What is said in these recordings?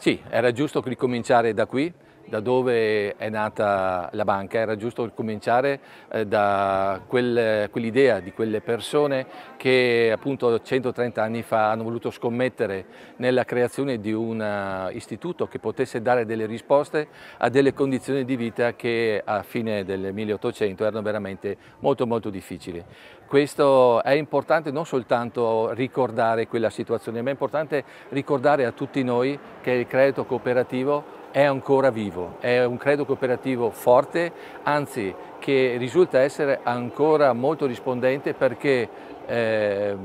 Sì, era giusto ricominciare da qui, da dove è nata la banca, era giusto cominciare eh, da quel, quell'idea di quelle persone che appunto 130 anni fa hanno voluto scommettere nella creazione di un uh, istituto che potesse dare delle risposte a delle condizioni di vita che a fine del 1800 erano veramente molto molto difficili. Questo è importante non soltanto ricordare quella situazione, ma è importante ricordare a tutti noi che il credito cooperativo è ancora vivo, è un credo cooperativo forte, anzi che risulta essere ancora molto rispondente perché eh,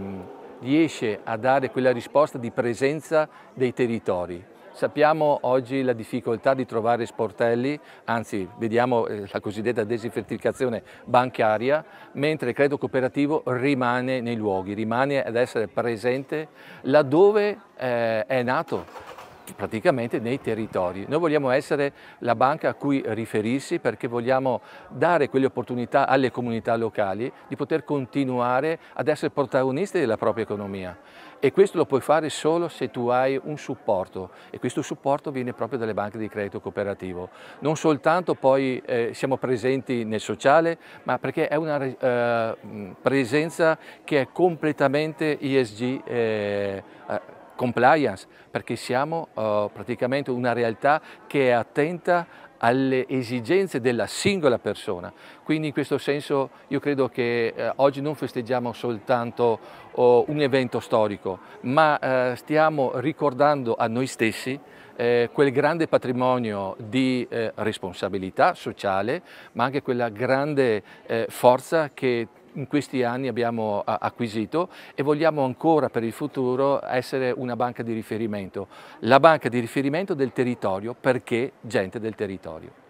riesce a dare quella risposta di presenza dei territori. Sappiamo oggi la difficoltà di trovare sportelli, anzi vediamo eh, la cosiddetta desinfertificazione bancaria, mentre il credito cooperativo rimane nei luoghi, rimane ad essere presente laddove eh, è nato praticamente nei territori. Noi vogliamo essere la banca a cui riferirsi perché vogliamo dare quelle opportunità alle comunità locali di poter continuare ad essere protagonisti della propria economia e questo lo puoi fare solo se tu hai un supporto e questo supporto viene proprio dalle banche di credito cooperativo. Non soltanto poi eh, siamo presenti nel sociale, ma perché è una eh, presenza che è completamente ESG eh, compliance, perché siamo uh, praticamente una realtà che è attenta alle esigenze della singola persona. Quindi in questo senso io credo che eh, oggi non festeggiamo soltanto oh, un evento storico, ma eh, stiamo ricordando a noi stessi eh, quel grande patrimonio di eh, responsabilità sociale, ma anche quella grande eh, forza che in questi anni abbiamo acquisito e vogliamo ancora per il futuro essere una banca di riferimento, la banca di riferimento del territorio perché gente del territorio.